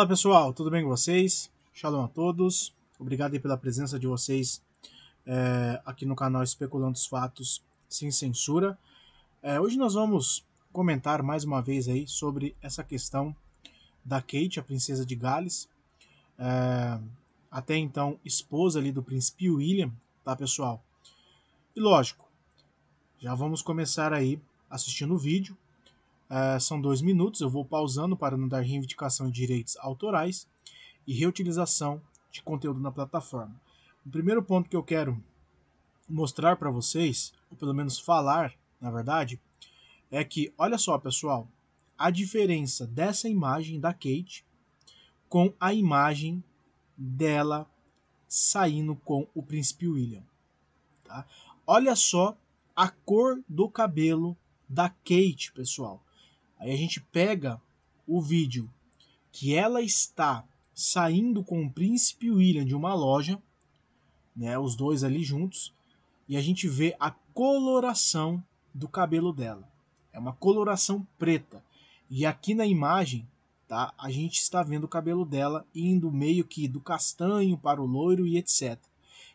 Fala pessoal, tudo bem com vocês? Shalom a todos, obrigado pela presença de vocês é, aqui no canal Especulando os Fatos Sem Censura. É, hoje nós vamos comentar mais uma vez aí sobre essa questão da Kate, a princesa de Gales, é, até então esposa ali do príncipe William, tá pessoal? E lógico, já vamos começar aí assistindo o vídeo. Uh, são dois minutos, eu vou pausando para não dar reivindicação de direitos autorais e reutilização de conteúdo na plataforma. O primeiro ponto que eu quero mostrar para vocês, ou pelo menos falar, na verdade, é que, olha só, pessoal, a diferença dessa imagem da Kate com a imagem dela saindo com o príncipe William. Tá? Olha só a cor do cabelo da Kate, pessoal. Aí a gente pega o vídeo que ela está saindo com o príncipe William de uma loja, né, os dois ali juntos, e a gente vê a coloração do cabelo dela. É uma coloração preta. E aqui na imagem, tá, a gente está vendo o cabelo dela indo meio que do castanho para o loiro e etc.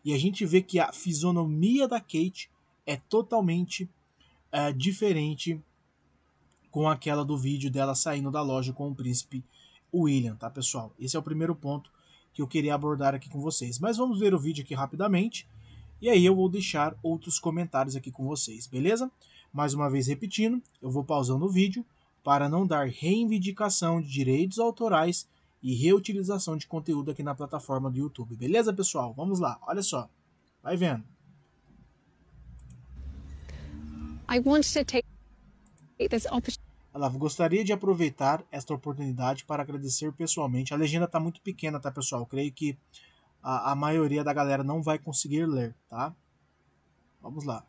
E a gente vê que a fisionomia da Kate é totalmente é, diferente com aquela do vídeo dela saindo da loja com o príncipe William, tá, pessoal? Esse é o primeiro ponto que eu queria abordar aqui com vocês. Mas vamos ver o vídeo aqui rapidamente e aí eu vou deixar outros comentários aqui com vocês, beleza? Mais uma vez repetindo, eu vou pausando o vídeo para não dar reivindicação de direitos autorais e reutilização de conteúdo aqui na plataforma do YouTube, beleza, pessoal? Vamos lá, olha só, vai vendo. I wanted to take this opportunity ela gostaria de aproveitar esta oportunidade para agradecer pessoalmente. A legenda está muito pequena, tá, pessoal? Creio que a, a maioria da galera não vai conseguir ler, tá? Vamos lá.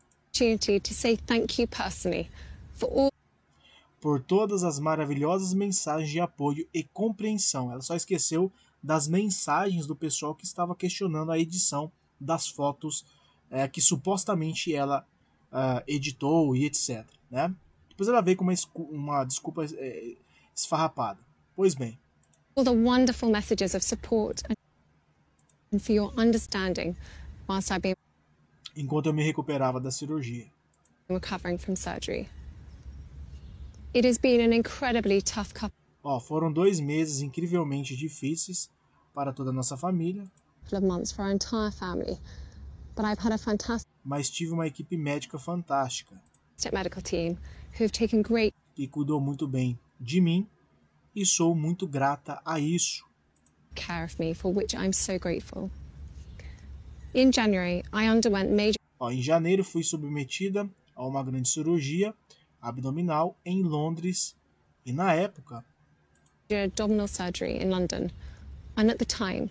Por todas as maravilhosas mensagens de apoio e compreensão. Ela só esqueceu das mensagens do pessoal que estava questionando a edição das fotos é, que supostamente ela uh, editou e etc. Né? Depois ela veio com uma, uma desculpa é, esfarrapada. Pois bem. All the wonderful messages of support and for your understanding whilst I've been enquanto eu me recuperava da cirurgia. Recovering from surgery. It has been an incredibly tough couple. Ó, foram dois meses incrivelmente difíceis para toda a nossa família. Months for our entire family. But I've had a fantastic... Mas tive uma equipe médica fantástica. Medical team who have taken great que cuidou muito bem de mim e sou muito grata a isso. Care of me for which I'm so grateful. In January, I underwent major Ó, em janeiro fui submetida a uma grande cirurgia abdominal em Londres e na época abdominal surgery in London. And at the time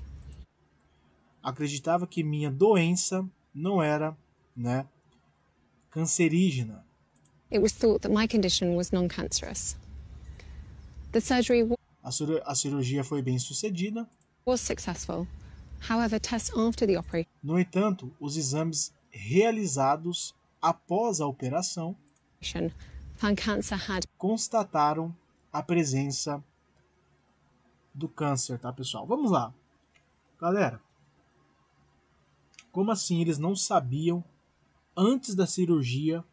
acreditava que minha doença não era, né, cancerígena. It was thought that my condition was non-cancerous. The surgery a, cir a cirurgia foi bem sucedida. Was successful. However, tests after the operation. No entanto, os exames realizados após a operação constataram a presença do câncer, tá, pessoal? Vamos lá. Galera, como assim eles não sabiam antes da cirurgia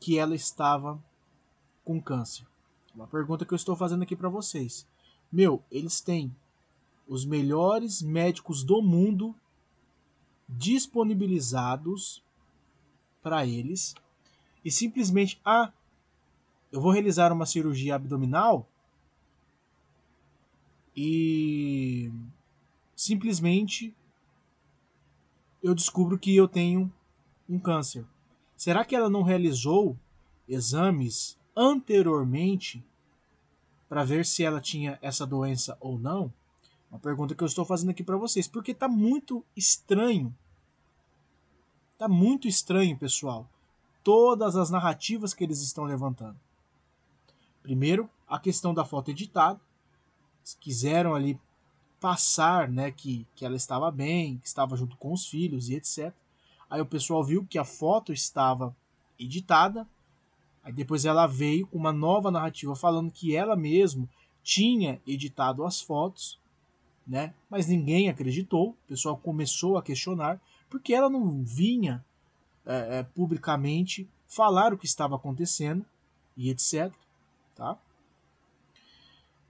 que ela estava com câncer? Uma pergunta que eu estou fazendo aqui para vocês. Meu, eles têm os melhores médicos do mundo disponibilizados para eles e simplesmente ah, eu vou realizar uma cirurgia abdominal e simplesmente eu descubro que eu tenho um câncer. Será que ela não realizou exames anteriormente para ver se ela tinha essa doença ou não? Uma pergunta que eu estou fazendo aqui para vocês, porque está muito estranho. Está muito estranho, pessoal. Todas as narrativas que eles estão levantando. Primeiro, a questão da foto editada. Quiseram ali passar, né, que, que ela estava bem, que estava junto com os filhos e etc. Aí o pessoal viu que a foto estava editada. Aí depois ela veio com uma nova narrativa falando que ela mesmo tinha editado as fotos, né? Mas ninguém acreditou. O pessoal começou a questionar porque ela não vinha é, é, publicamente falar o que estava acontecendo e etc. Tá?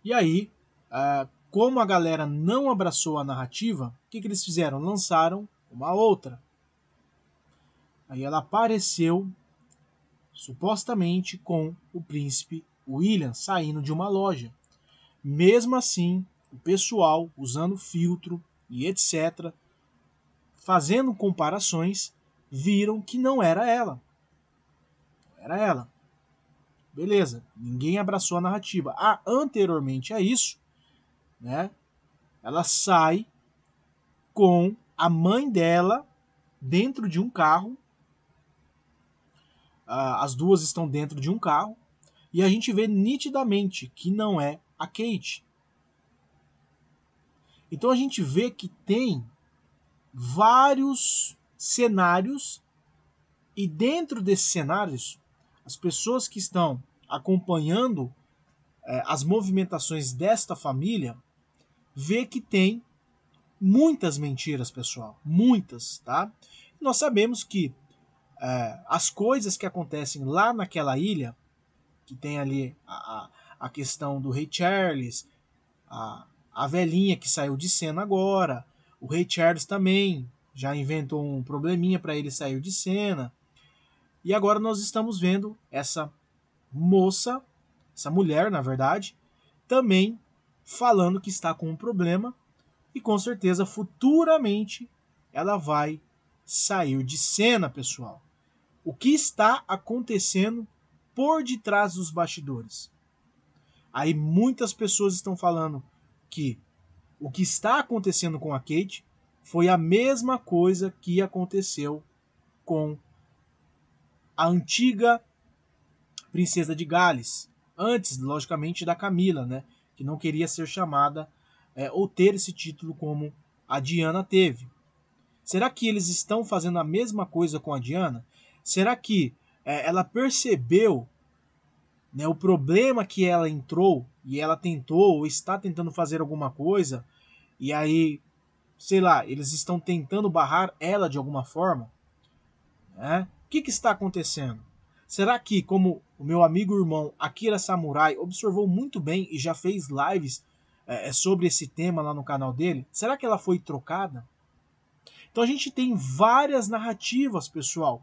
E aí, é, como a galera não abraçou a narrativa, o que, que eles fizeram? Lançaram uma outra. Aí ela apareceu supostamente com o príncipe William saindo de uma loja. Mesmo assim, o pessoal usando filtro e etc, fazendo comparações, viram que não era ela. Era ela. Beleza, ninguém abraçou a narrativa. Ah, anteriormente a isso, né? Ela sai com a mãe dela dentro de um carro. Uh, as duas estão dentro de um carro. E a gente vê nitidamente que não é a Kate. Então a gente vê que tem vários cenários e dentro desses cenários as pessoas que estão acompanhando é, as movimentações desta família vê que tem muitas mentiras, pessoal, muitas, tá? Nós sabemos que é, as coisas que acontecem lá naquela ilha, que tem ali a, a questão do rei Charles, a, a velhinha que saiu de cena agora, o rei Charles também já inventou um probleminha para ele sair de cena. E agora nós estamos vendo essa moça, essa mulher, na verdade, também falando que está com um problema e com certeza futuramente ela vai sair de cena, pessoal. O que está acontecendo por detrás dos bastidores? Aí muitas pessoas estão falando que o que está acontecendo com a Kate foi a mesma coisa que aconteceu com a antiga princesa de Gales, antes, logicamente, da Camila, né, que não queria ser chamada é, ou ter esse título como a Diana teve. Será que eles estão fazendo a mesma coisa com a Diana? Será que é, ela percebeu né, o problema que ela entrou e ela tentou ou está tentando fazer alguma coisa e aí, sei lá, eles estão tentando barrar ela de alguma forma? Né? O que, que está acontecendo? Será que, como o meu amigo irmão Akira Samurai observou muito bem e já fez lives é, sobre esse tema lá no canal dele, será que ela foi trocada? Então a gente tem várias narrativas, pessoal.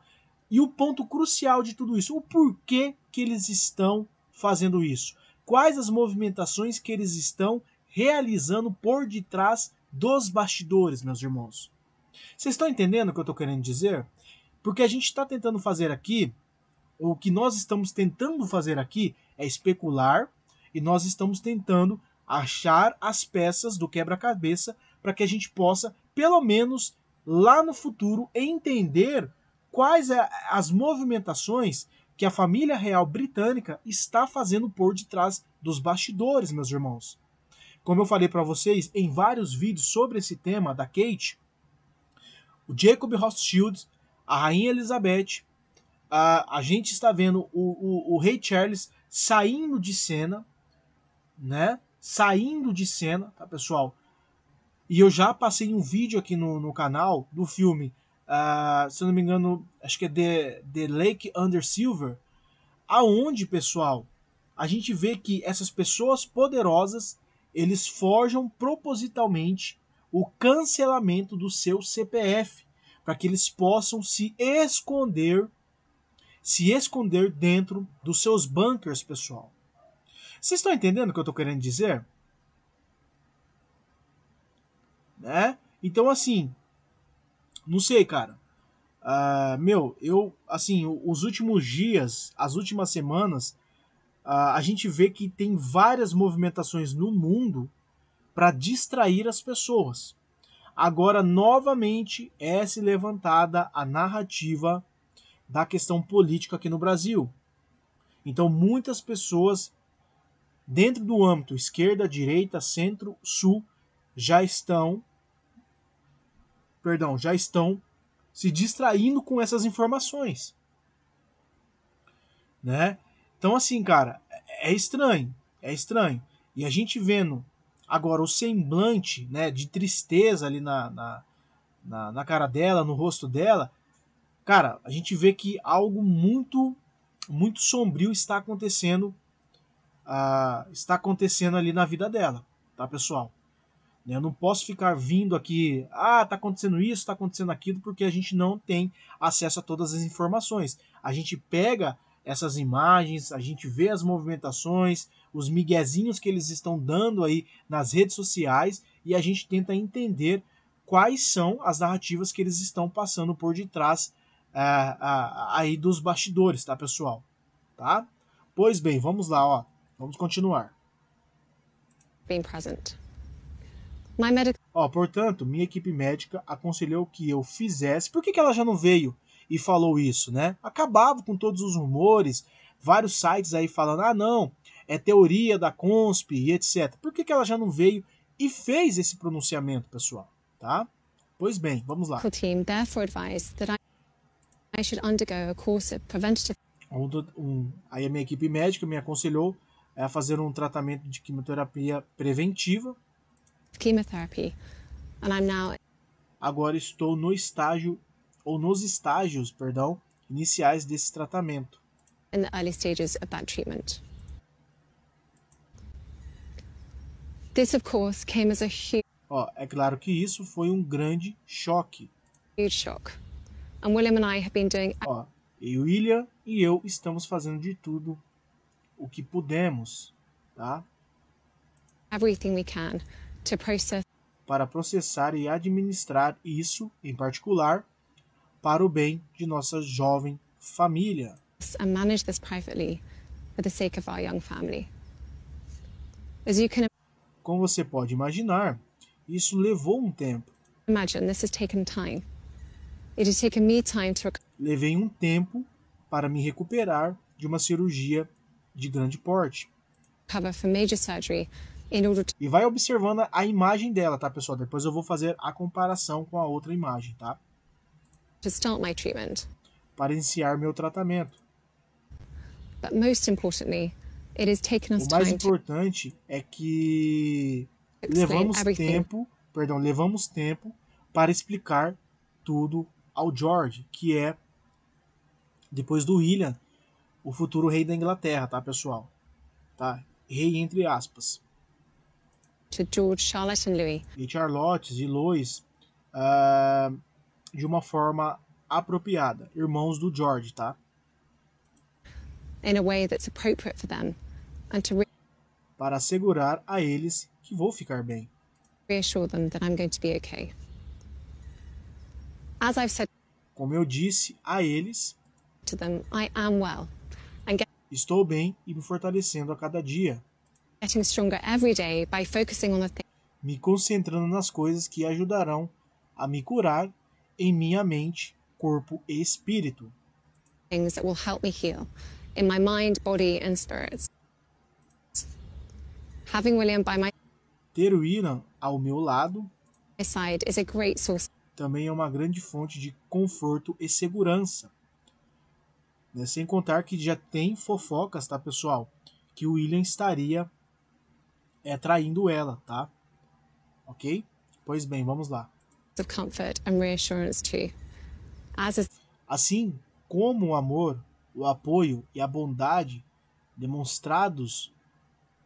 E o ponto crucial de tudo isso, o porquê que eles estão fazendo isso? Quais as movimentações que eles estão realizando por detrás dos bastidores, meus irmãos? Vocês estão entendendo o que eu estou querendo dizer? Porque a gente está tentando fazer aqui, o que nós estamos tentando fazer aqui é especular e nós estamos tentando achar as peças do quebra-cabeça para que a gente possa, pelo menos lá no futuro, entender quais é as movimentações que a família real britânica está fazendo por detrás dos bastidores, meus irmãos. Como eu falei para vocês em vários vídeos sobre esse tema da Kate, o Jacob Rothschild, a Rainha Elizabeth, a, a gente está vendo o, o, o Rei Charles saindo de cena, né? Saindo de cena, tá, pessoal? E eu já passei um vídeo aqui no, no canal do filme uh, se eu não me engano, acho que é The, The Lake Under Silver, aonde, pessoal, a gente vê que essas pessoas poderosas, eles forjam propositalmente o cancelamento do seu CPF, para que eles possam se esconder, se esconder dentro dos seus bunkers, pessoal. Vocês estão entendendo o que eu estou querendo dizer? Né? Então, assim, não sei, cara. Uh, meu, eu, assim, os últimos dias, as últimas semanas, uh, a gente vê que tem várias movimentações no mundo para distrair as pessoas. Agora, novamente, é se levantada a narrativa da questão política aqui no Brasil. Então, muitas pessoas, dentro do âmbito esquerda, direita, centro, sul, já estão perdão, já estão se distraindo com essas informações. Né? Então, assim, cara, é estranho. É estranho. E a gente vendo agora o semblante né, de tristeza ali na, na, na, na cara dela, no rosto dela, cara, a gente vê que algo muito, muito sombrio está acontecendo, uh, está acontecendo ali na vida dela, tá, pessoal? Eu não posso ficar vindo aqui, ah, tá acontecendo isso, tá acontecendo aquilo, porque a gente não tem acesso a todas as informações. A gente pega essas imagens, a gente vê as movimentações, os miguezinhos que eles estão dando aí nas redes sociais e a gente tenta entender quais são as narrativas que eles estão passando por detrás uh, aí dos bastidores, tá, pessoal? Tá? Pois bem, vamos lá, ó. Vamos continuar. Being present. My medical... Ó, portanto, minha equipe médica aconselhou que eu fizesse. Por que, que ela já não veio e falou isso, né? Acabava com todos os rumores, vários sites aí falando: ah, não, é teoria da consp e etc. Por que, que ela já não veio e fez esse pronunciamento, pessoal? Tá? Pois bem, vamos lá. Team therefore advised that I should undergo a course of preventative um, um, aí a minha equipe médica me aconselhou a fazer um tratamento de quimioterapia preventiva. Chemotherapy. And I'm now... Agora estou no estágio ou nos estágios, perdão, iniciais desse tratamento. In the early stages of that treatment. This of course came as a huge Ó, é claro que isso foi um grande choque. Huge shock. And William and I have been doing Ó, e William e eu estamos fazendo de tudo o que pudemos, tá? Everything we can para processar e administrar isso, em particular, para o bem de nossa jovem família. And manage this privately for the sake of our young family. As you can Como você pode imaginar, isso levou um tempo. imagine, this has taken time. It has taken me time to Levei um tempo para me recuperar de uma cirurgia de grande porte. recover from major surgery E vai observando a imagem dela, tá, pessoal? Depois eu vou fazer a comparação com a outra imagem, tá? to start my treatment. Para iniciar meu tratamento. But most importantly, it has taken us O mais to importante é que levamos everything tempo, perdão, levamos tempo para explicar tudo ao George, que é depois do William, o futuro rei da Inglaterra, tá, pessoal? Tá? Rei entre aspas. To George, Charlotte, and Louis E Charlotte e Lois ah, de uma forma apropriada, irmãos do George, tá? in a way that's appropriate for them and to Para assegurar a eles que vou ficar bem. reassure them that I'm going to be okay. As I've said Como eu disse a eles, to them, I am well get- estou bem e me fortalecendo a cada dia, getting stronger every day by focusing on the me concentrando nas coisas que ajudarão a me curar em minha mente, corpo e espírito. things that will help me heal in my mind, body, and spirits. Having William by my Ter o William ao meu lado side is a great source também é uma grande fonte de conforto e segurança. Né? Sem contar que já tem fofocas, tá, pessoal? Que o William estaria é, traindo ela, tá? Ok? Pois bem, vamos lá. Assim como o amor, o apoio e a bondade demonstrados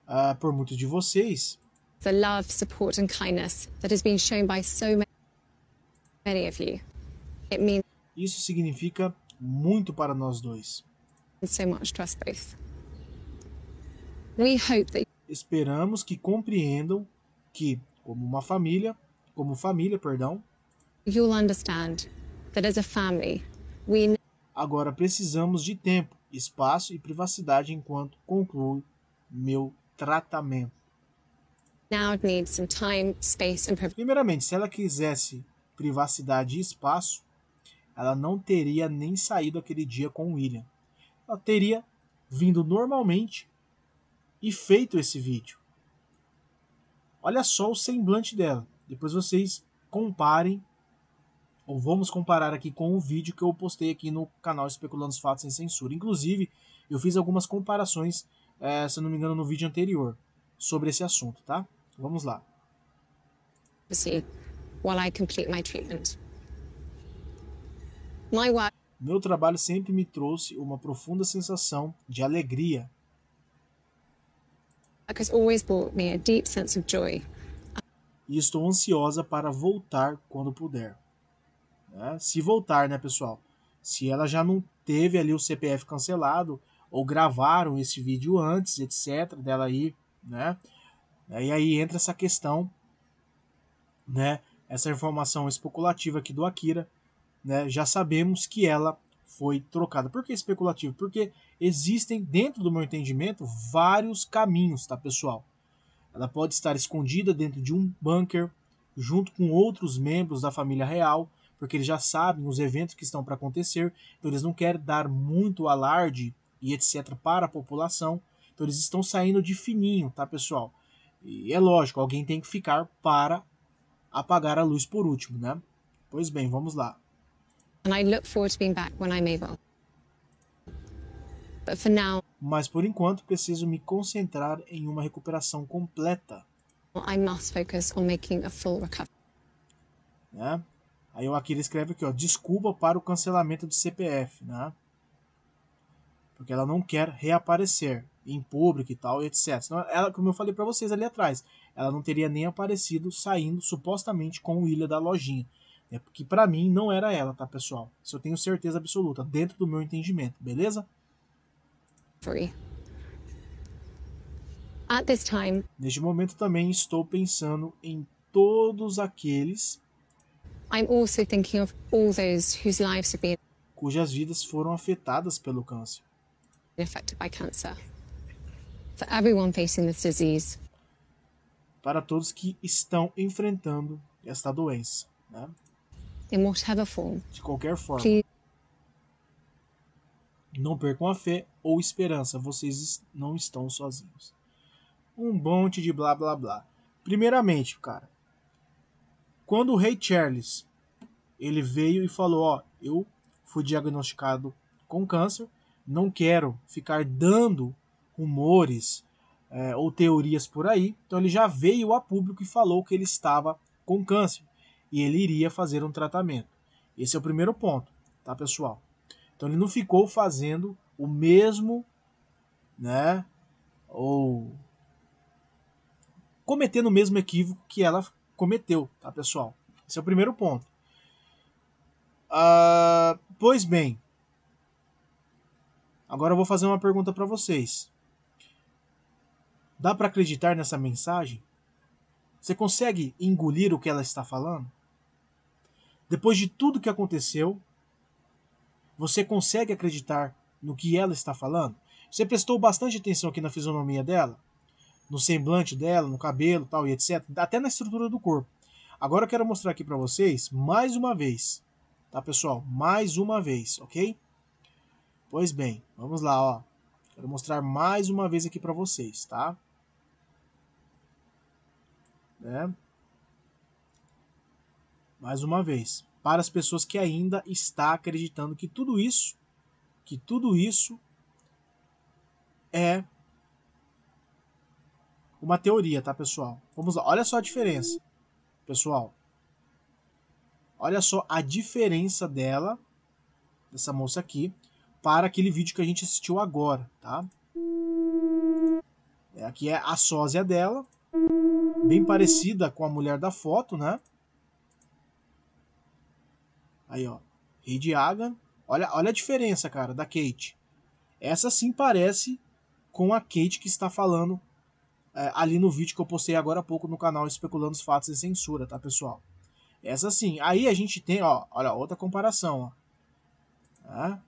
ah, por muitos de vocês, the love, support, and kindness that has been shown by so ma- many of you. It means isso significa muito para nós dois. so much to us both. We hope that Esperamos que compreendam que, como uma família, como família, perdão, you'll understand that as a family, we agora precisamos de tempo, espaço e privacidade enquanto concluo meu tratamento. now need some time, space, and Primeiramente, se ela quisesse privacidade e espaço, ela não teria nem saído aquele dia com o William. Ela teria vindo normalmente e feito esse vídeo. Olha só o semblante dela. Depois vocês comparem, ou vamos comparar aqui com o vídeo que eu postei aqui no canal Especulando os Fatos Sem Censura. Inclusive, eu fiz algumas comparações, eh, se não me engano, no vídeo anterior. sobre esse assunto, tá? Vamos lá. Meu trabalho sempre me trouxe uma profunda sensação de alegria. has always brought me a deep sense of joy. E estou ansiosa para voltar quando puder. Né? Se voltar, né, pessoal? Se ela já não teve ali o CPF cancelado, ou gravaram esse vídeo antes, etc., dela aí, né? E aí entra essa questão, né? Essa informação especulativa aqui do Akira, né? Já sabemos que ela foi trocada. Por que especulativo? Porque existem, dentro do meu entendimento, vários caminhos, tá, pessoal? Ela pode estar escondida dentro de um bunker, junto com outros membros da família real, porque eles já sabem os eventos que estão para acontecer, então eles não querem dar muito alarde e etc para a população, então eles estão saindo de fininho, tá, pessoal? E é lógico, alguém tem que ficar para apagar a luz por último, né? Pois bem, vamos lá. Mas por enquanto preciso me concentrar em uma recuperação completa, I must focus on making a full recovery. né? Aí o Akira escreve aqui, ó, desculpa para o cancelamento do CPF, né? Porque ela não quer reaparecer em público e tal, etc. Senão ela, como eu falei para vocês ali atrás, ela não teria nem aparecido saindo supostamente com o Ilha da lojinha. É porque para mim não era ela, tá, pessoal? Isso eu tenho certeza absoluta, dentro do meu entendimento, beleza? At this time, Neste momento também estou pensando em todos aqueles I'm also thinking of all those whose lives have been cujas vidas foram afetadas pelo câncer. affected by cancer. For everyone facing this disease, Para todos que estão enfrentando esta doença, né? Form, De qualquer forma. Não percam a fé ou esperança, vocês não estão sozinhos. Um monte de blá blá blá. Primeiramente, cara, quando o rei Charles ele veio e falou, ó, eu fui diagnosticado com câncer, não quero ficar dando rumores é, ou teorias por aí, então ele já veio a público e falou que ele estava com câncer e ele iria fazer um tratamento. Esse é o primeiro ponto, tá, pessoal? Então ele não ficou fazendo o mesmo, né? Ou cometendo o mesmo equívoco que ela cometeu, tá, pessoal? Esse é o primeiro ponto. Ah, pois bem, agora eu vou fazer uma pergunta para vocês. Dá para acreditar nessa mensagem? Você consegue engolir o que ela está falando? Depois de tudo que aconteceu, você consegue acreditar no que ela está falando? Você prestou bastante atenção aqui na fisionomia dela? No semblante dela, no cabelo tal e etc. Até na estrutura do corpo. Agora eu quero mostrar aqui para vocês, mais uma vez. Tá, pessoal? Mais uma vez, ok? Pois bem, vamos lá, ó. Quero mostrar mais uma vez aqui para vocês, tá? Né? Mais uma vez para as pessoas que ainda está acreditando que tudo isso, que tudo isso é uma teoria, tá, pessoal? Vamos lá. Olha só a diferença, pessoal. Olha só a diferença dela, dessa moça aqui, para aquele vídeo que a gente assistiu agora, tá? É, aqui é a sósia dela, bem parecida com a mulher da foto, né? Aí, ó. Lady Agan. Olha, olha a diferença, cara, da Kate. Essa sim parece com a Kate que está falando é, ali no vídeo que eu postei agora há pouco no canal Especulando os Fatos e Censura, tá, pessoal? Essa sim. Aí a gente tem, ó, olha, outra comparação, ó. Tá?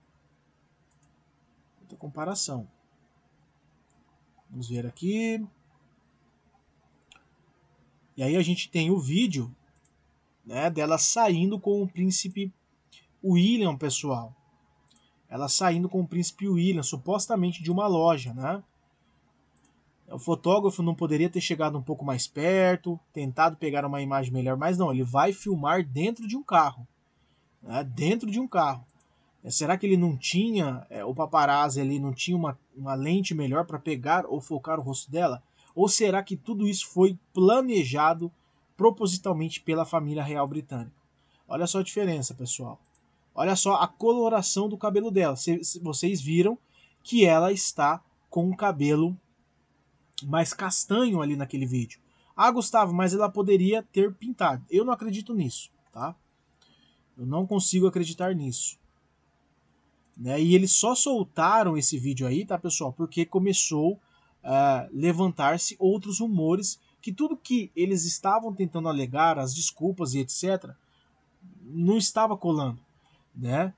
Outra comparação. Vamos ver aqui. E aí a gente tem o vídeo né, dela saindo com o príncipe William, pessoal. Ela saindo com o príncipe William, supostamente de uma loja, né? O fotógrafo não poderia ter chegado um pouco mais perto, tentado pegar uma imagem melhor, mas não, ele vai filmar dentro de um carro. Né? Dentro de um carro. Será que ele não tinha, é, o paparazzi ali não tinha uma, uma lente melhor para pegar ou focar o rosto dela? Ou será que tudo isso foi planejado propositalmente pela família real britânica? Olha só a diferença, pessoal. Olha só a coloração do cabelo dela. Vocês viram que ela está com o cabelo mais castanho ali naquele vídeo. Ah, Gustavo, mas ela poderia ter pintado. Eu não acredito nisso, tá? Eu não consigo acreditar nisso. Né? E eles só soltaram esse vídeo aí, tá, pessoal? Porque começou a uh, levantar-se outros rumores que tudo que eles estavam tentando alegar, as desculpas e etc., não estava colando, né?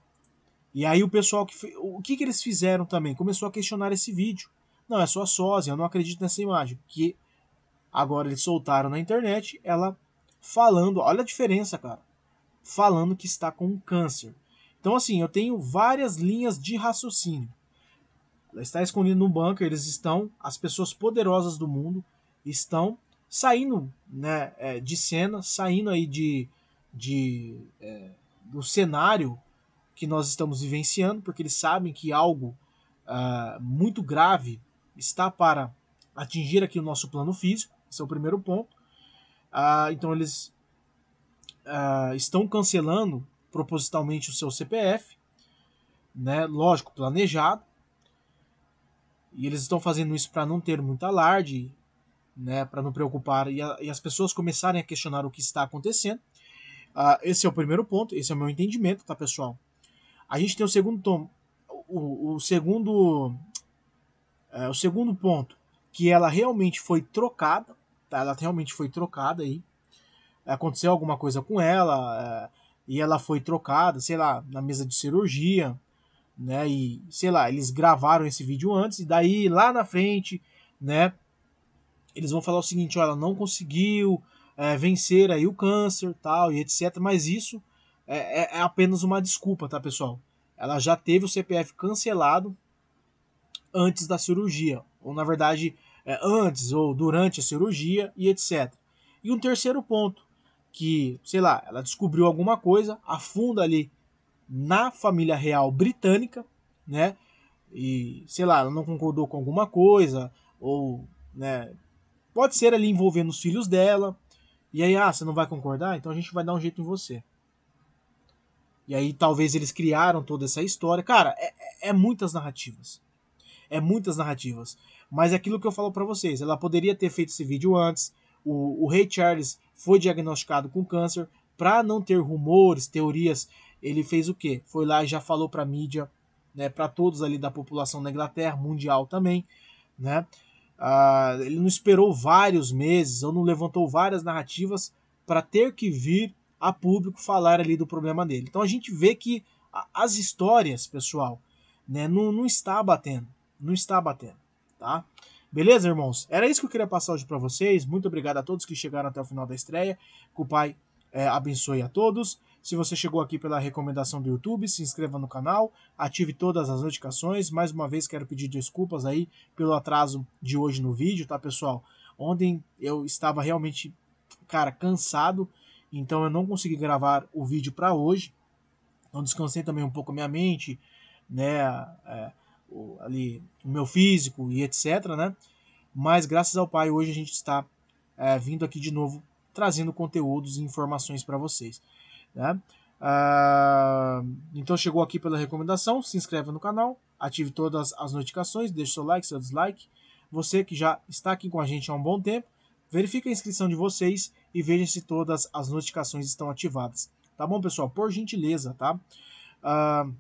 E aí o pessoal que o que, que eles fizeram também começou a questionar esse vídeo. Não é só sósia, eu não acredito nessa imagem, que agora eles soltaram na internet ela falando, olha a diferença, cara, falando que está com câncer. Então assim, eu tenho várias linhas de raciocínio. Ela está escondida no bunker, eles estão, as pessoas poderosas do mundo estão saindo né, é, de cena, saindo aí de, de é, do cenário que nós estamos vivenciando, porque eles sabem que algo uh, muito grave está para atingir aqui o nosso plano físico. Esse é o primeiro ponto. Uh, então eles uh, estão cancelando propositalmente o seu CPF, né? Lógico, planejado. E eles estão fazendo isso para não ter muito alarde, né? Para não preocupar e, a, e, as pessoas começarem a questionar o que está acontecendo. Uh, esse é o primeiro ponto, esse é o meu entendimento, tá, pessoal? A gente tem o segundo tom, o, o segundo, é, o segundo ponto, que ela realmente foi trocada, tá? Ela realmente foi trocada aí. Aconteceu alguma coisa com ela é, e ela foi trocada, sei lá, na mesa de cirurgia, né? E sei lá, eles gravaram esse vídeo antes e daí lá na frente, né? Eles vão falar o seguinte, olha, ela não conseguiu é, vencer aí o câncer, tal, e etc. Mas isso é, é, é, apenas uma desculpa, tá, pessoal? Ela já teve o CPF cancelado antes da cirurgia, ou na verdade, é, antes ou durante a cirurgia e etc. E um terceiro ponto, que, sei lá, ela descobriu alguma coisa, afunda ali na família real britânica, né? E, sei lá, ela não concordou com alguma coisa, ou, né, pode ser ali envolvendo os filhos dela, e aí, ah, você não vai concordar? Então a gente vai dar um jeito em você. E aí talvez eles criaram toda essa história. Cara, é, é, é muitas narrativas. É muitas narrativas. Mas é aquilo que eu falo para vocês. Ela poderia ter feito esse vídeo antes. O, o Rei Charles foi diagnosticado com câncer. Para não ter rumores, teorias, ele fez o quê? Foi lá e já falou para mídia, né, para todos ali da população da Inglaterra, mundial também, né? Uh, ele não esperou vários meses ou não levantou várias narrativas para ter que vir a público falar ali do problema dele. Então a gente vê que as histórias, pessoal, né, não, não está batendo, não está batendo, tá? Beleza, irmãos? Era isso que eu queria passar hoje para vocês. Muito obrigado a todos que chegaram até o final da estreia. Que o Pai é, abençoe a todos. Se você chegou aqui pela recomendação do YouTube, se inscreva no canal, ative todas as notificações. Mais uma vez quero pedir desculpas aí pelo atraso de hoje no vídeo, tá, pessoal? Ontem eu estava realmente, cara, cansado, então eu não consegui gravar o vídeo para hoje. Então descansei também um pouco a minha mente, né, é, o, ali o meu físico e etc, né? Mas graças ao Pai hoje a gente está é, vindo aqui de novo trazendo conteúdos e informações para vocês. Né? Uh, então chegou aqui pela recomendação, se inscreve no canal, ative todas as notificações, deixe seu like, seu dislike. Você que já está aqui com a gente há um bom tempo, verifique a inscrição de vocês e veja se todas as notificações estão ativadas. Tá bom, pessoal? Por gentileza, tá? Uh,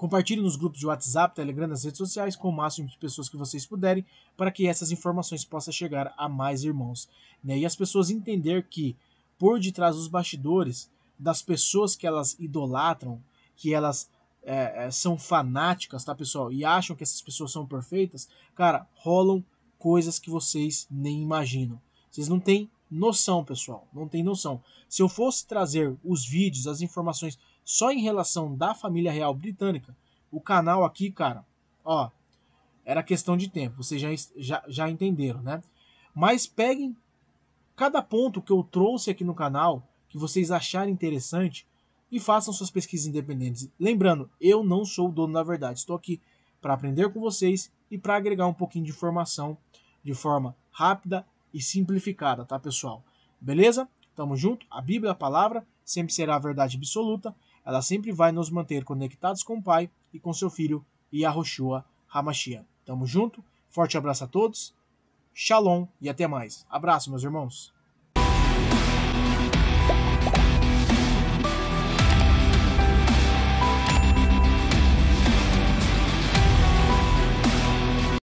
compartilhe nos grupos de WhatsApp, Telegram, nas redes sociais com o máximo de pessoas que vocês puderem para que essas informações possam chegar a mais irmãos. Né? E as pessoas entender que por detrás dos bastidores das pessoas que elas idolatram, que elas é, é, são fanáticas, tá, pessoal? E acham que essas pessoas são perfeitas, cara, rolam coisas que vocês nem imaginam. Vocês não têm noção, pessoal. Não tem noção. Se eu fosse trazer os vídeos, as informações só em relação da família real britânica, o canal aqui, cara, ó, era questão de tempo. Vocês já, já, já entenderam, né? Mas peguem cada ponto que eu trouxe aqui no canal que vocês acharem interessante e façam suas pesquisas independentes. Lembrando, eu não sou o dono da verdade, estou aqui para aprender com vocês e para agregar um pouquinho de informação de forma rápida e simplificada, tá, pessoal? Beleza? Tamo junto? A Bíblia, a palavra, sempre será a verdade absoluta. Ela sempre vai nos manter conectados com o Pai e com seu Filho, Yahushua Hamashiach. Tamo junto? Forte abraço a todos. Shalom e até mais. Abraço, meus irmãos.